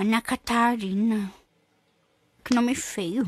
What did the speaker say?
Ana Catarina. Que nome feio.